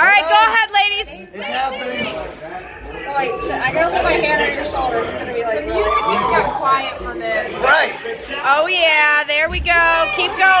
All right, go ahead, ladies. It's happening. Oh, wait, I gotta put my hand on your shoulder. It's gonna be like. The music even got quiet for this. Right. Oh yeah, there we go. Keep going.